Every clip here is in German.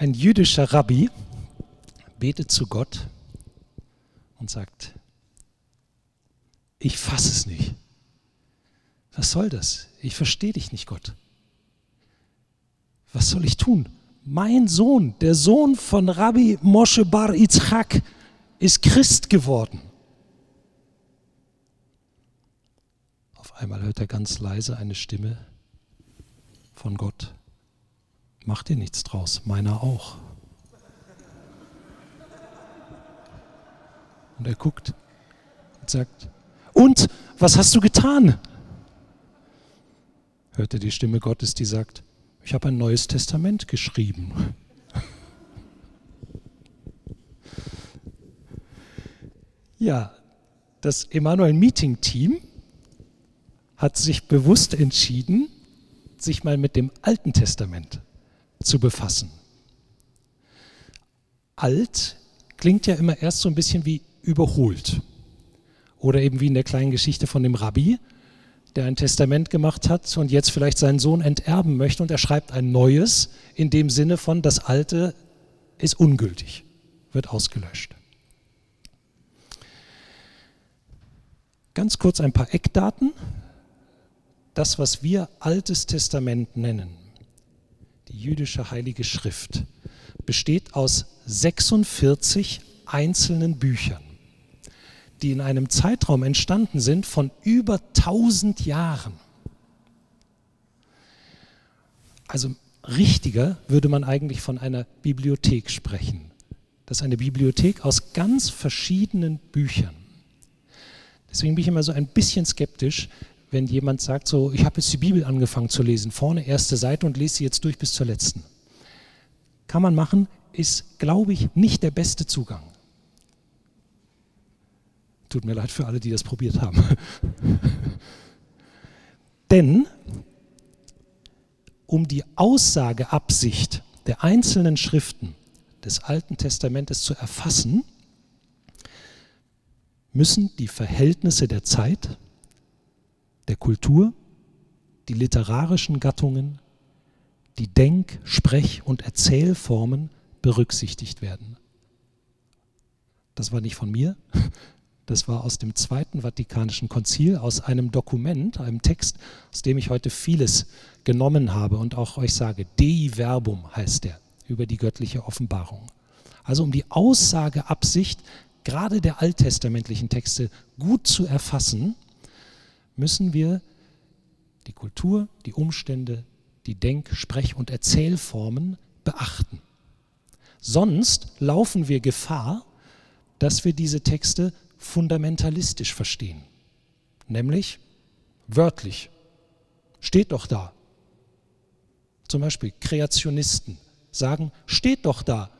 Ein jüdischer Rabbi betet zu Gott und sagt, ich fasse es nicht. Was soll das? Ich verstehe dich nicht, Gott. Was soll ich tun? Mein Sohn, der Sohn von Rabbi Moshe Bar Yitzchak, ist Christ geworden. Auf einmal hört er ganz leise eine Stimme von Gott. Mach dir nichts draus, meiner auch. Und er guckt und sagt, und was hast du getan? Hört er die Stimme Gottes, die sagt, ich habe ein neues Testament geschrieben. Ja, das Emanuel Meeting Team hat sich bewusst entschieden, sich mal mit dem Alten Testament zu befassen. Alt klingt ja immer erst so ein bisschen wie überholt. Oder eben wie in der kleinen Geschichte von dem Rabbi, der ein Testament gemacht hat und jetzt vielleicht seinen Sohn enterben möchte und er schreibt ein neues in dem Sinne von, das alte ist ungültig, wird ausgelöscht. Ganz kurz ein paar Eckdaten. Das, was wir Altes Testament nennen, die jüdische Heilige Schrift, besteht aus 46 einzelnen Büchern die in einem Zeitraum entstanden sind von über 1000 Jahren. Also richtiger würde man eigentlich von einer Bibliothek sprechen. Das ist eine Bibliothek aus ganz verschiedenen Büchern. Deswegen bin ich immer so ein bisschen skeptisch, wenn jemand sagt, so, ich habe jetzt die Bibel angefangen zu lesen, vorne erste Seite und lese sie jetzt durch bis zur letzten. Kann man machen, ist, glaube ich, nicht der beste Zugang. Tut mir leid für alle, die das probiert haben. Denn um die Aussageabsicht der einzelnen Schriften des Alten Testamentes zu erfassen, müssen die Verhältnisse der Zeit, der Kultur, die literarischen Gattungen, die Denk-, Sprech- und Erzählformen berücksichtigt werden. Das war nicht von mir, das war aus dem Zweiten Vatikanischen Konzil, aus einem Dokument, einem Text, aus dem ich heute vieles genommen habe und auch euch sage. Dei Verbum heißt der, über die göttliche Offenbarung. Also um die Aussageabsicht gerade der alttestamentlichen Texte gut zu erfassen, müssen wir die Kultur, die Umstände, die Denk-, Sprech- und Erzählformen beachten. Sonst laufen wir Gefahr, dass wir diese Texte fundamentalistisch verstehen, nämlich wörtlich. Steht doch da. Zum Beispiel Kreationisten sagen, steht doch da,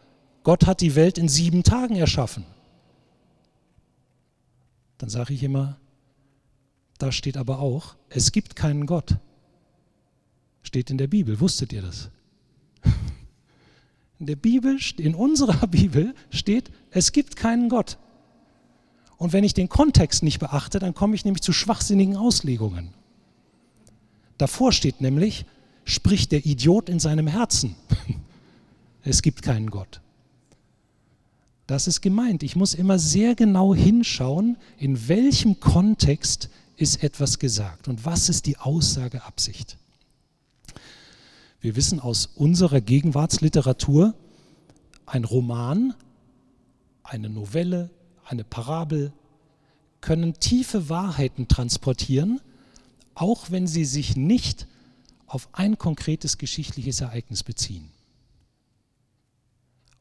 Gott hat die Welt in sieben Tagen erschaffen. Dann sage ich immer, da steht aber auch, es gibt keinen Gott. Steht in der Bibel, wusstet ihr das? In der Bibel, in unserer Bibel steht, es gibt keinen Gott. Und wenn ich den Kontext nicht beachte, dann komme ich nämlich zu schwachsinnigen Auslegungen. Davor steht nämlich, spricht der Idiot in seinem Herzen. es gibt keinen Gott. Das ist gemeint. Ich muss immer sehr genau hinschauen, in welchem Kontext ist etwas gesagt und was ist die Aussageabsicht. Wir wissen aus unserer Gegenwartsliteratur, ein Roman, eine Novelle, eine Parabel, können tiefe Wahrheiten transportieren, auch wenn sie sich nicht auf ein konkretes geschichtliches Ereignis beziehen.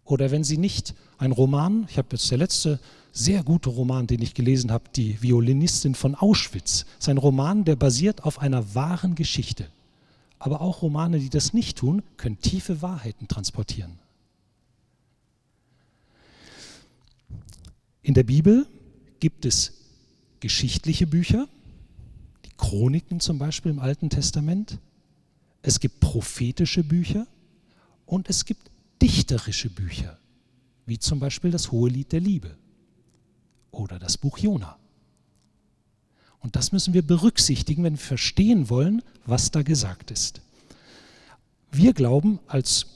Oder wenn sie nicht ein Roman, ich habe jetzt der letzte sehr gute Roman, den ich gelesen habe, die Violinistin von Auschwitz, das ist ein Roman, der basiert auf einer wahren Geschichte. Aber auch Romane, die das nicht tun, können tiefe Wahrheiten transportieren. In der Bibel gibt es geschichtliche Bücher, die Chroniken zum Beispiel im Alten Testament. Es gibt prophetische Bücher und es gibt dichterische Bücher, wie zum Beispiel das Hohe Lied der Liebe oder das Buch Jona. Und das müssen wir berücksichtigen, wenn wir verstehen wollen, was da gesagt ist. Wir glauben als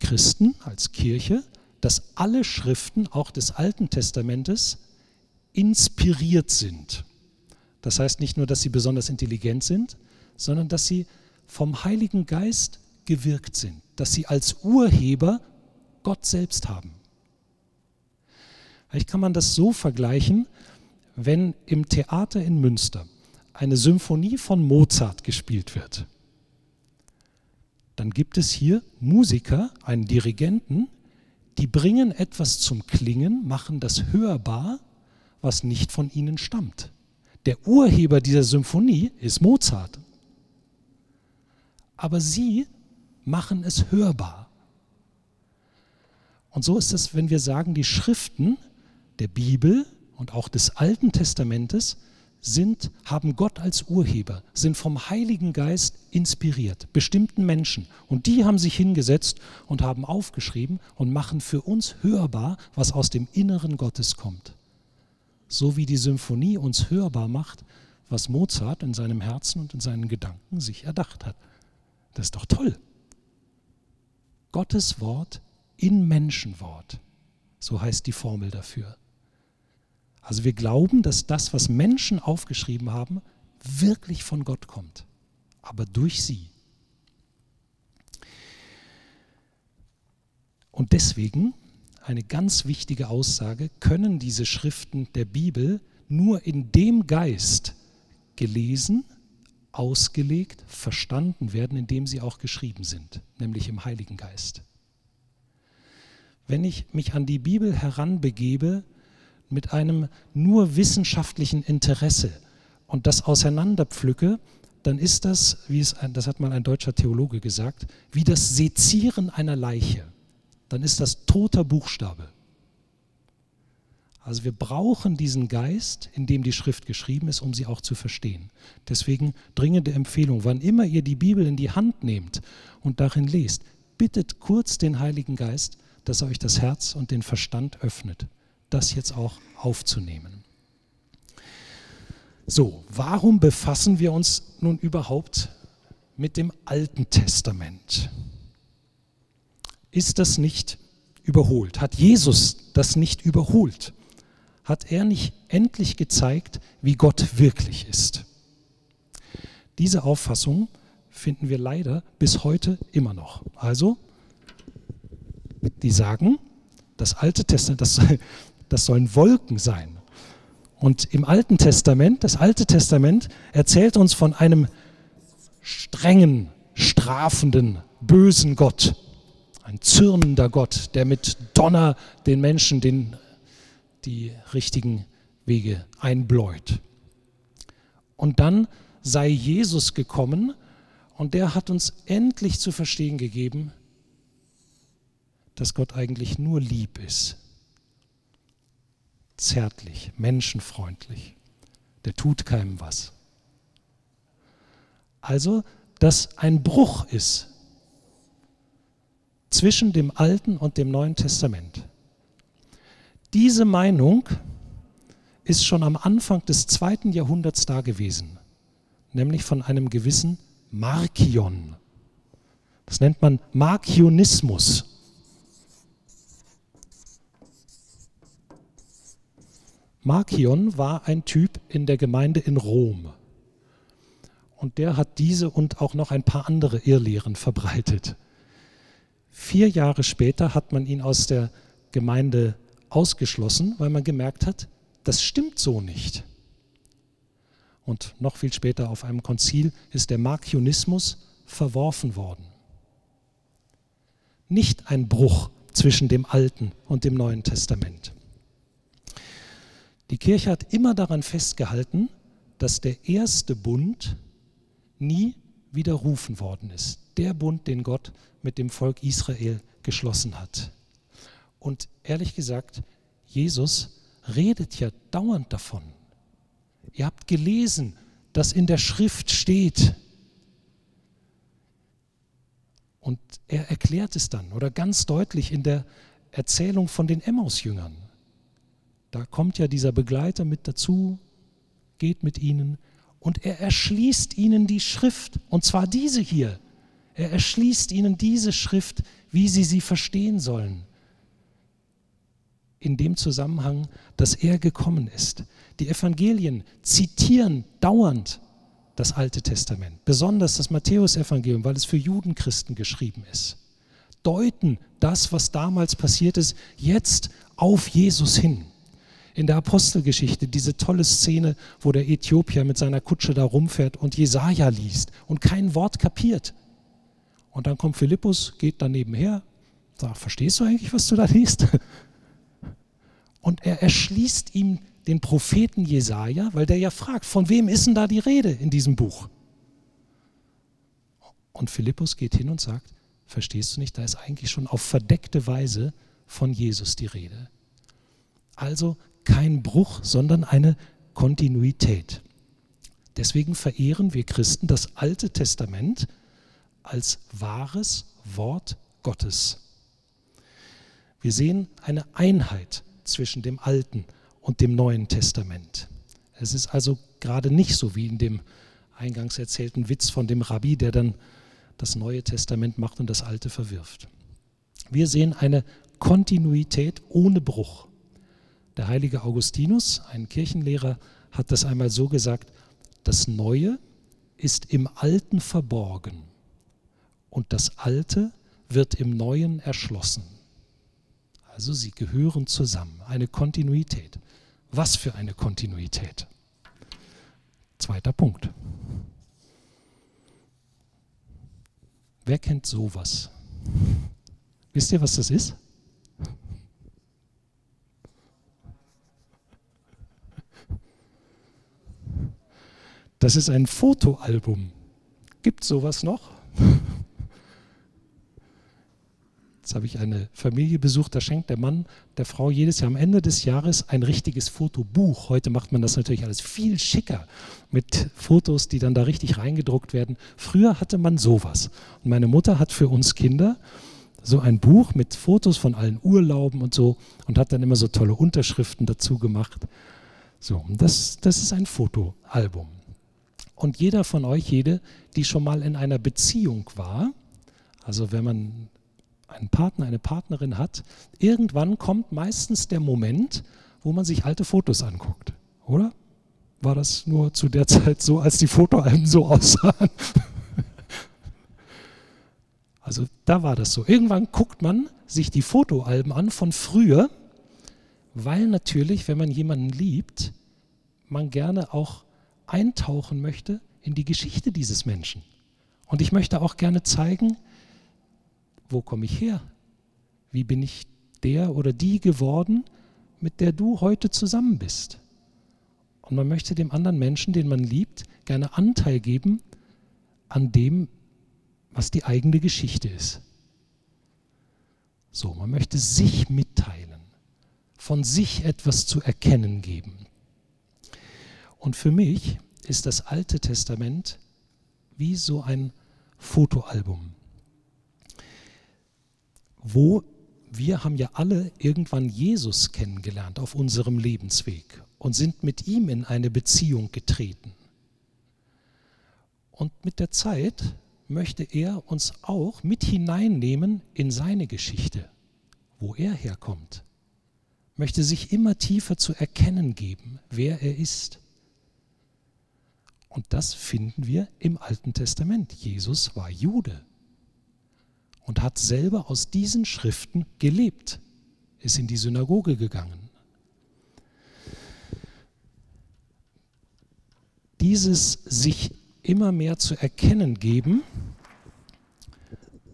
Christen, als Kirche, dass alle Schriften, auch des Alten Testamentes, inspiriert sind. Das heißt nicht nur, dass sie besonders intelligent sind, sondern dass sie vom Heiligen Geist gewirkt sind, dass sie als Urheber Gott selbst haben. Vielleicht kann man das so vergleichen, wenn im Theater in Münster eine Symphonie von Mozart gespielt wird. Dann gibt es hier Musiker, einen Dirigenten, die bringen etwas zum Klingen, machen das hörbar, was nicht von ihnen stammt. Der Urheber dieser Symphonie ist Mozart. Aber sie machen es hörbar. Und so ist es, wenn wir sagen, die Schriften der Bibel und auch des Alten Testamentes sind, haben Gott als Urheber, sind vom Heiligen Geist inspiriert, bestimmten Menschen. Und die haben sich hingesetzt und haben aufgeschrieben und machen für uns hörbar, was aus dem Inneren Gottes kommt. So wie die Symphonie uns hörbar macht, was Mozart in seinem Herzen und in seinen Gedanken sich erdacht hat. Das ist doch toll. Gottes Wort in Menschenwort. So heißt die Formel dafür. Also wir glauben, dass das, was Menschen aufgeschrieben haben, wirklich von Gott kommt, aber durch sie. Und deswegen eine ganz wichtige Aussage, können diese Schriften der Bibel nur in dem Geist gelesen, ausgelegt, verstanden werden, in dem sie auch geschrieben sind, nämlich im Heiligen Geist. Wenn ich mich an die Bibel heranbegebe, mit einem nur wissenschaftlichen Interesse und das auseinanderpflücke, dann ist das, wie es ein, das hat mal ein deutscher Theologe gesagt, wie das Sezieren einer Leiche. Dann ist das toter Buchstabe. Also wir brauchen diesen Geist, in dem die Schrift geschrieben ist, um sie auch zu verstehen. Deswegen dringende Empfehlung, wann immer ihr die Bibel in die Hand nehmt und darin lest, bittet kurz den Heiligen Geist, dass er euch das Herz und den Verstand öffnet das jetzt auch aufzunehmen. So, warum befassen wir uns nun überhaupt mit dem Alten Testament? Ist das nicht überholt? Hat Jesus das nicht überholt? Hat er nicht endlich gezeigt, wie Gott wirklich ist? Diese Auffassung finden wir leider bis heute immer noch. Also, die sagen, das Alte Testament, das, das sollen Wolken sein. Und im Alten Testament, das Alte Testament erzählt uns von einem strengen, strafenden, bösen Gott, ein zürnender Gott, der mit Donner den Menschen den, die richtigen Wege einbläut. Und dann sei Jesus gekommen und der hat uns endlich zu verstehen gegeben, dass Gott eigentlich nur lieb ist zärtlich, menschenfreundlich. Der tut keinem was. Also, dass ein Bruch ist zwischen dem Alten und dem Neuen Testament. Diese Meinung ist schon am Anfang des zweiten Jahrhunderts da gewesen, nämlich von einem gewissen Markion. Das nennt man Markionismus. Markion war ein Typ in der Gemeinde in Rom. Und der hat diese und auch noch ein paar andere Irrlehren verbreitet. Vier Jahre später hat man ihn aus der Gemeinde ausgeschlossen, weil man gemerkt hat, das stimmt so nicht. Und noch viel später auf einem Konzil ist der Markionismus verworfen worden. Nicht ein Bruch zwischen dem Alten und dem Neuen Testament. Die Kirche hat immer daran festgehalten, dass der erste Bund nie widerrufen worden ist. Der Bund, den Gott mit dem Volk Israel geschlossen hat. Und ehrlich gesagt, Jesus redet ja dauernd davon. Ihr habt gelesen, dass in der Schrift steht. Und er erklärt es dann oder ganz deutlich in der Erzählung von den Emmaus-Jüngern. Da kommt ja dieser Begleiter mit dazu, geht mit ihnen und er erschließt ihnen die Schrift, und zwar diese hier. Er erschließt ihnen diese Schrift, wie sie sie verstehen sollen. In dem Zusammenhang, dass er gekommen ist. Die Evangelien zitieren dauernd das Alte Testament, besonders das Matthäusevangelium, weil es für Judenchristen geschrieben ist. Deuten das, was damals passiert ist, jetzt auf Jesus hin. In der Apostelgeschichte diese tolle Szene, wo der Äthiopier mit seiner Kutsche da rumfährt und Jesaja liest und kein Wort kapiert. Und dann kommt Philippus, geht daneben her, sagt: Verstehst du eigentlich, was du da liest? Und er erschließt ihm den Propheten Jesaja, weil der ja fragt, von wem ist denn da die Rede in diesem Buch? Und Philippus geht hin und sagt, verstehst du nicht, da ist eigentlich schon auf verdeckte Weise von Jesus die Rede. Also kein Bruch, sondern eine Kontinuität. Deswegen verehren wir Christen das Alte Testament als wahres Wort Gottes. Wir sehen eine Einheit zwischen dem Alten und dem Neuen Testament. Es ist also gerade nicht so wie in dem eingangs erzählten Witz von dem Rabbi, der dann das Neue Testament macht und das Alte verwirft. Wir sehen eine Kontinuität ohne Bruch. Der heilige Augustinus, ein Kirchenlehrer, hat das einmal so gesagt, das Neue ist im Alten verborgen und das Alte wird im Neuen erschlossen. Also sie gehören zusammen, eine Kontinuität. Was für eine Kontinuität. Zweiter Punkt. Wer kennt sowas? Wisst ihr, was das ist? Das ist ein Fotoalbum. Gibt sowas noch? Jetzt habe ich eine Familie besucht, da schenkt der Mann der Frau jedes Jahr am Ende des Jahres ein richtiges Fotobuch. Heute macht man das natürlich alles viel schicker mit Fotos, die dann da richtig reingedruckt werden. Früher hatte man sowas. Und meine Mutter hat für uns Kinder so ein Buch mit Fotos von allen Urlauben und so und hat dann immer so tolle Unterschriften dazu gemacht. So, das, das ist ein Fotoalbum. Und jeder von euch, jede, die schon mal in einer Beziehung war, also wenn man einen Partner, eine Partnerin hat, irgendwann kommt meistens der Moment, wo man sich alte Fotos anguckt, oder? War das nur zu der Zeit so, als die Fotoalben so aussahen? Also da war das so. Irgendwann guckt man sich die Fotoalben an von früher, weil natürlich, wenn man jemanden liebt, man gerne auch eintauchen möchte in die Geschichte dieses Menschen. Und ich möchte auch gerne zeigen, wo komme ich her? Wie bin ich der oder die geworden, mit der du heute zusammen bist? Und man möchte dem anderen Menschen, den man liebt, gerne Anteil geben an dem, was die eigene Geschichte ist. So, man möchte sich mitteilen, von sich etwas zu erkennen geben. Und für mich ist das Alte Testament wie so ein Fotoalbum wo wir haben ja alle irgendwann Jesus kennengelernt auf unserem Lebensweg und sind mit ihm in eine Beziehung getreten. Und mit der Zeit möchte er uns auch mit hineinnehmen in seine Geschichte, wo er herkommt. Möchte sich immer tiefer zu erkennen geben, wer er ist. Und das finden wir im Alten Testament. Jesus war Jude und hat selber aus diesen Schriften gelebt, ist in die Synagoge gegangen. Dieses sich immer mehr zu erkennen geben,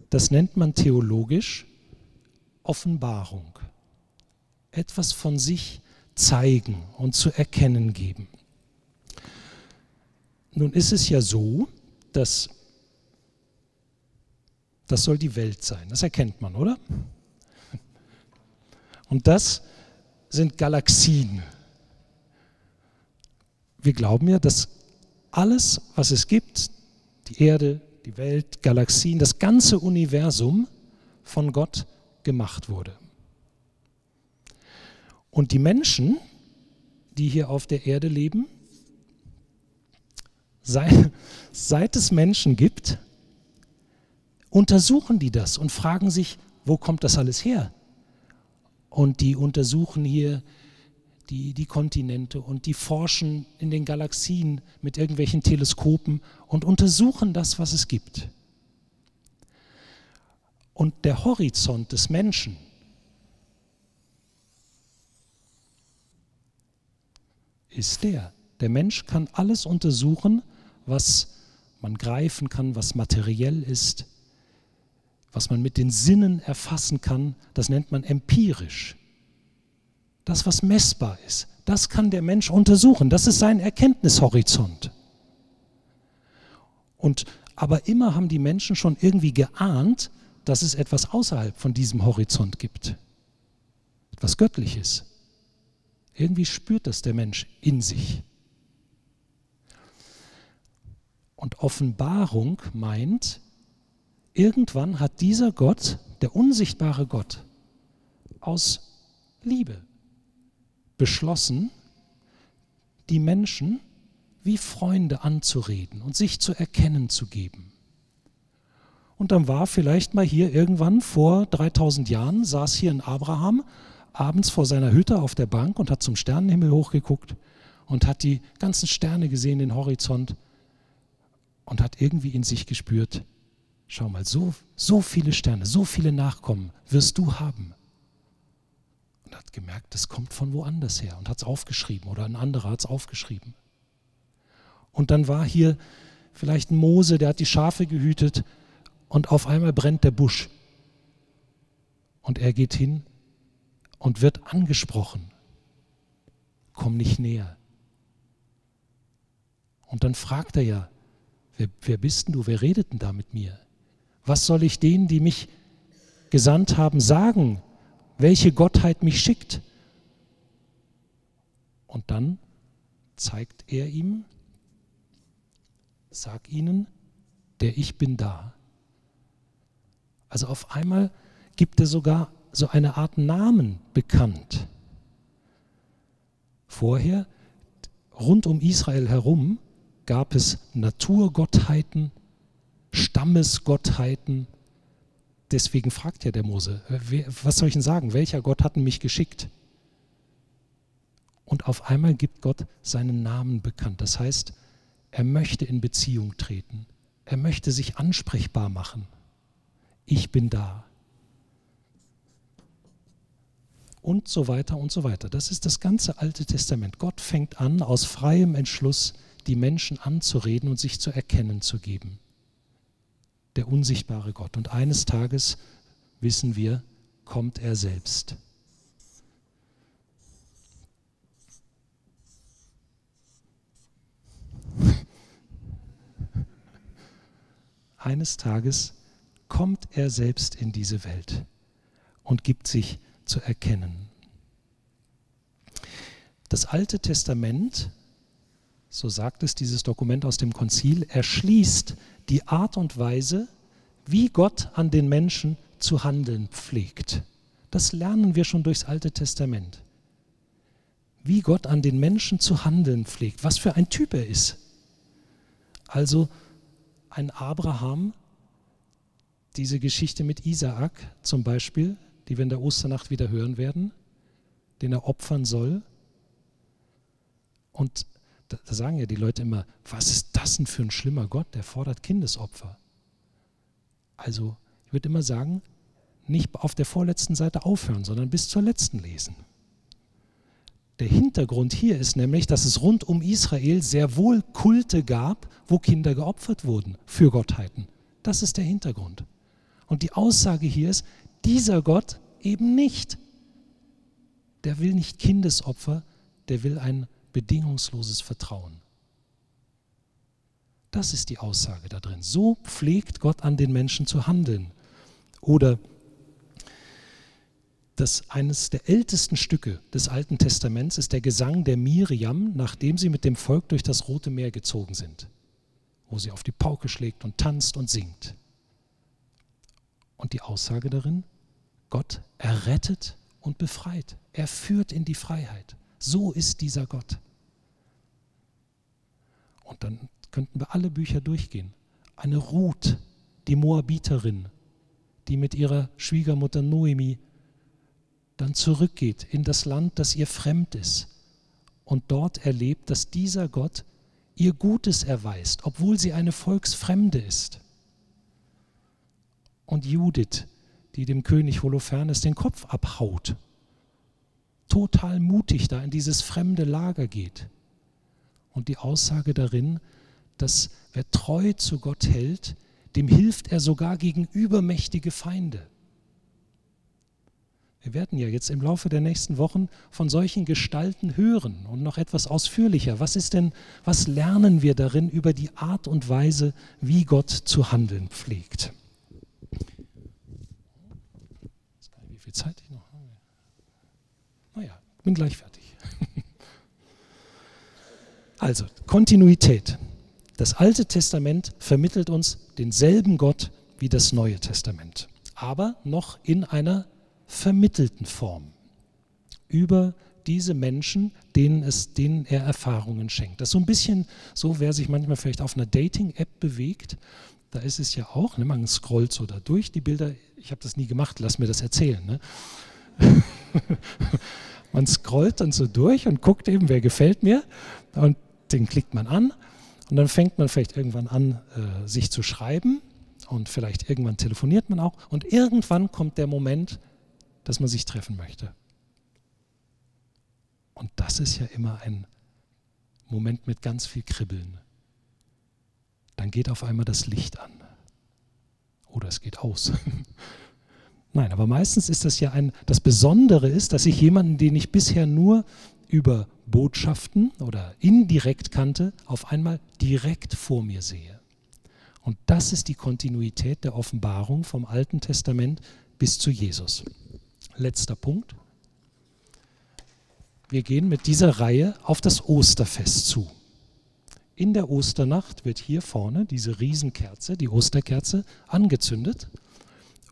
das nennt man theologisch Offenbarung. Etwas von sich zeigen und zu erkennen geben. Nun ist es ja so, dass das soll die Welt sein. Das erkennt man, oder? Und das sind Galaxien. Wir glauben ja, dass alles, was es gibt, die Erde, die Welt, Galaxien, das ganze Universum von Gott gemacht wurde. Und die Menschen, die hier auf der Erde leben, seit, seit es Menschen gibt, untersuchen die das und fragen sich, wo kommt das alles her? Und die untersuchen hier die, die Kontinente und die forschen in den Galaxien mit irgendwelchen Teleskopen und untersuchen das, was es gibt. Und der Horizont des Menschen, ist der. Der Mensch kann alles untersuchen, was man greifen kann, was materiell ist, was man mit den Sinnen erfassen kann. Das nennt man empirisch. Das, was messbar ist, das kann der Mensch untersuchen. Das ist sein Erkenntnishorizont. Und aber immer haben die Menschen schon irgendwie geahnt, dass es etwas außerhalb von diesem Horizont gibt. Etwas Göttliches. Irgendwie spürt das der Mensch in sich. Und Offenbarung meint, irgendwann hat dieser Gott, der unsichtbare Gott, aus Liebe beschlossen, die Menschen wie Freunde anzureden und sich zu erkennen zu geben. Und dann war vielleicht mal hier irgendwann vor 3000 Jahren, saß hier ein Abraham abends vor seiner Hütte auf der Bank und hat zum Sternenhimmel hochgeguckt und hat die ganzen Sterne gesehen, den Horizont und hat irgendwie in sich gespürt, schau mal, so, so viele Sterne, so viele Nachkommen wirst du haben. Und hat gemerkt, das kommt von woanders her und hat es aufgeschrieben oder ein anderer hat es aufgeschrieben. Und dann war hier vielleicht ein Mose, der hat die Schafe gehütet und auf einmal brennt der Busch. Und er geht hin und wird angesprochen. Komm nicht näher. Und dann fragt er ja, wer, wer bist denn du, wer redet denn da mit mir? Was soll ich denen, die mich gesandt haben, sagen? Welche Gottheit mich schickt? Und dann zeigt er ihm, sag ihnen, der ich bin da. Also auf einmal gibt er sogar so eine Art Namen bekannt. Vorher, rund um Israel herum, gab es Naturgottheiten, Stammesgottheiten. Deswegen fragt ja der Mose, was soll ich denn sagen? Welcher Gott hat mich geschickt? Und auf einmal gibt Gott seinen Namen bekannt. Das heißt, er möchte in Beziehung treten. Er möchte sich ansprechbar machen. Ich bin da und so weiter und so weiter. Das ist das ganze Alte Testament. Gott fängt an, aus freiem Entschluss die Menschen anzureden und sich zu erkennen zu geben. Der unsichtbare Gott. Und eines Tages, wissen wir, kommt er selbst. Eines Tages kommt er selbst in diese Welt und gibt sich zu erkennen. Das Alte Testament, so sagt es dieses Dokument aus dem Konzil, erschließt die Art und Weise, wie Gott an den Menschen zu handeln pflegt. Das lernen wir schon durchs Alte Testament. Wie Gott an den Menschen zu handeln pflegt, was für ein Typ er ist. Also ein Abraham, diese Geschichte mit Isaak zum Beispiel, die wir in der Osternacht wieder hören werden, den er opfern soll. Und da, sagen ja die Leute immer, was ist das denn für ein schlimmer Gott, der fordert Kindesopfer. Also ich würde immer sagen, nicht auf der vorletzten Seite aufhören, sondern bis zur letzten lesen. Der Hintergrund hier ist nämlich, dass es rund um Israel sehr wohl Kulte gab, wo Kinder geopfert wurden für Gottheiten. Das ist der Hintergrund. Und die Aussage hier ist, dieser Gott eben nicht. Der will nicht Kindesopfer, der will ein bedingungsloses Vertrauen. Das ist die Aussage da drin. So pflegt Gott an den Menschen zu handeln. Oder das eines der ältesten Stücke des Alten Testaments ist der Gesang der Miriam, nachdem sie mit dem Volk durch das Rote Meer gezogen sind, wo sie auf die Pauke schlägt und tanzt und singt. Und die Aussage darin, Gott errettet und befreit. Er führt in die Freiheit. So ist dieser Gott. Und dann könnten wir alle Bücher durchgehen. Eine Ruth, die Moabiterin, die mit ihrer Schwiegermutter Noemi dann zurückgeht in das Land, das ihr fremd ist und dort erlebt, dass dieser Gott ihr Gutes erweist, obwohl sie eine Volksfremde ist. Und Judith, die dem König Holofernes den Kopf abhaut, total mutig da in dieses fremde Lager geht. Und die Aussage darin, dass wer treu zu Gott hält, dem hilft er sogar gegen übermächtige Feinde. Wir werden ja jetzt im Laufe der nächsten Wochen von solchen Gestalten hören und noch etwas ausführlicher. Was ist denn, was lernen wir darin über die Art und Weise, wie Gott zu handeln pflegt? Wie viel Zeit ich noch bin gleich fertig. Also, Kontinuität. Das Alte Testament vermittelt uns denselben Gott wie das Neue Testament, aber noch in einer vermittelten Form über diese Menschen, denen, es, denen er Erfahrungen schenkt. Das ist so ein bisschen so, wer sich manchmal vielleicht auf einer Dating-App bewegt, da ist es ja auch, ne, man scrollt so da durch die Bilder, ich habe das nie gemacht, lass mir das erzählen. Ne? man scrollt dann so durch und guckt eben, wer gefällt mir und den klickt man an und dann fängt man vielleicht irgendwann an, äh, sich zu schreiben und vielleicht irgendwann telefoniert man auch und irgendwann kommt der Moment, dass man sich treffen möchte. Und das ist ja immer ein Moment mit ganz viel Kribbeln. Dann geht auf einmal das Licht an. Oder es geht aus. Nein, aber meistens ist das ja ein, das Besondere ist, dass ich jemanden, den ich bisher nur über Botschaften oder indirekt kannte, auf einmal direkt vor mir sehe. Und das ist die Kontinuität der Offenbarung vom Alten Testament bis zu Jesus. Letzter Punkt. Wir gehen mit dieser Reihe auf das Osterfest zu. In der Osternacht wird hier vorne diese Riesenkerze, die Osterkerze, angezündet.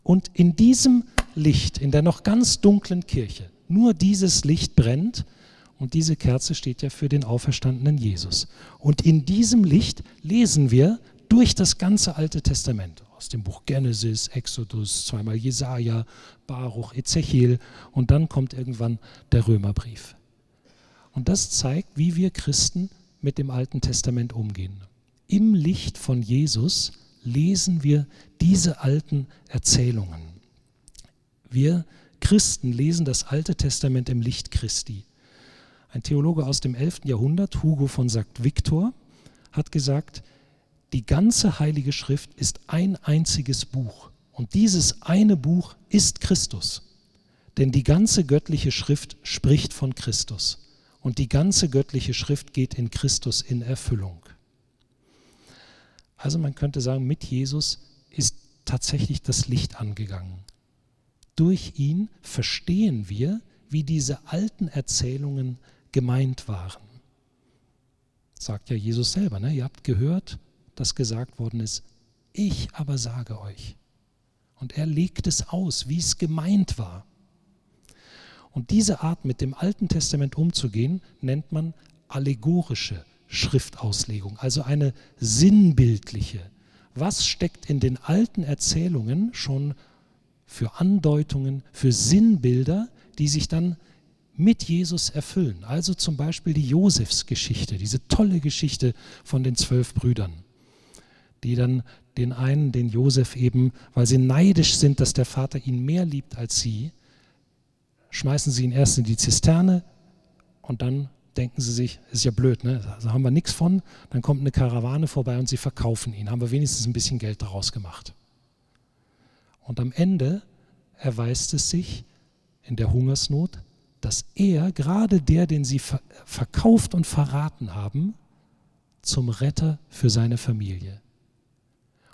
Und in diesem Licht, in der noch ganz dunklen Kirche, nur dieses Licht brennt, und diese Kerze steht ja für den auferstandenen Jesus. Und in diesem Licht lesen wir durch das ganze Alte Testament, aus dem Buch Genesis, Exodus, zweimal Jesaja, Baruch, Ezechiel und dann kommt irgendwann der Römerbrief. Und das zeigt, wie wir Christen mit dem Alten Testament umgehen. Im Licht von Jesus lesen wir diese alten Erzählungen. Wir Christen lesen das Alte Testament im Licht Christi. Ein Theologe aus dem 11. Jahrhundert, Hugo von St. Victor, hat gesagt, die ganze Heilige Schrift ist ein einziges Buch. Und dieses eine Buch ist Christus. Denn die ganze göttliche Schrift spricht von Christus. Und die ganze göttliche Schrift geht in Christus in Erfüllung. Also man könnte sagen, mit Jesus ist tatsächlich das Licht angegangen. Durch ihn verstehen wir, wie diese alten Erzählungen gemeint waren. Sagt ja Jesus selber, ne? ihr habt gehört, dass gesagt worden ist, ich aber sage euch. Und er legt es aus, wie es gemeint war. Und diese Art, mit dem Alten Testament umzugehen, nennt man allegorische Schriftauslegung, also eine sinnbildliche. Was steckt in den alten Erzählungen schon für Andeutungen, für Sinnbilder, die sich dann mit Jesus erfüllen. Also zum Beispiel die Josefsgeschichte, diese tolle Geschichte von den zwölf Brüdern, die dann den einen, den Josef eben, weil sie neidisch sind, dass der Vater ihn mehr liebt als sie, schmeißen sie ihn erst in die Zisterne und dann denken sie sich, ist ja blöd, ne? also haben wir nichts von, dann kommt eine Karawane vorbei und sie verkaufen ihn, haben wir wenigstens ein bisschen Geld daraus gemacht. Und am Ende erweist es sich in der Hungersnot, dass er, gerade der, den sie verkauft und verraten haben, zum Retter für seine Familie.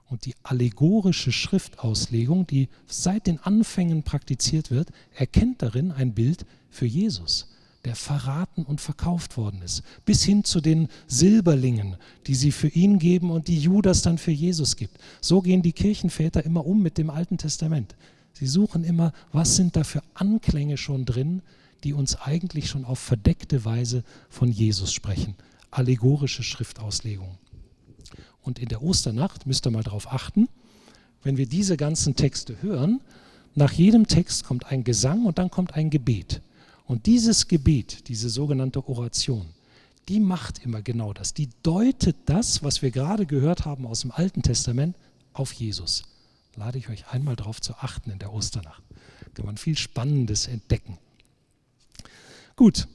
Und die allegorische Schriftauslegung, die seit den Anfängen praktiziert wird, erkennt darin ein Bild für Jesus, der verraten und verkauft worden ist, bis hin zu den Silberlingen, die sie für ihn geben und die Judas dann für Jesus gibt. So gehen die Kirchenväter immer um mit dem Alten Testament. Sie suchen immer, was sind da für Anklänge schon drin, die uns eigentlich schon auf verdeckte Weise von Jesus sprechen. Allegorische Schriftauslegung. Und in der Osternacht müsst ihr mal darauf achten, wenn wir diese ganzen Texte hören, nach jedem Text kommt ein Gesang und dann kommt ein Gebet. Und dieses Gebet, diese sogenannte Oration, die macht immer genau das. Die deutet das, was wir gerade gehört haben aus dem Alten Testament, auf Jesus. Lade ich euch einmal darauf zu achten in der Osternacht. Da kann man viel Spannendes entdecken. Gut,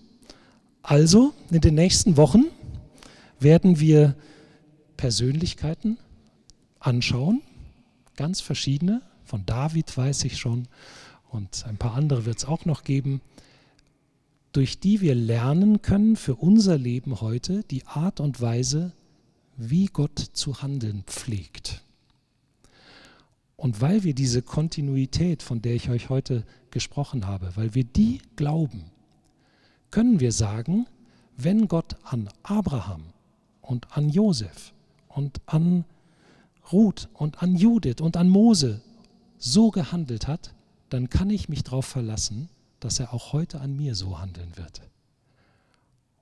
also in den nächsten Wochen werden wir Persönlichkeiten anschauen, ganz verschiedene. Von David weiß ich schon und ein paar andere wird es auch noch geben, durch die wir lernen können für unser Leben heute die Art und Weise, wie Gott zu handeln pflegt. Und weil wir diese Kontinuität, von der ich euch heute gesprochen habe, weil wir die glauben, können wir sagen, wenn Gott an Abraham und an Josef und an Ruth und an Judith und an Mose so gehandelt hat, dann kann ich mich darauf verlassen, dass er auch heute an mir so handeln wird.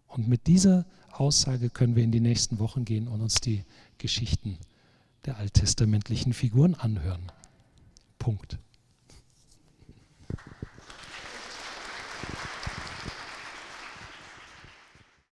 Und mit dieser Aussage können wir in die nächsten Wochen gehen und uns die Geschichten der alttestamentlichen Figuren anhören. Punkt.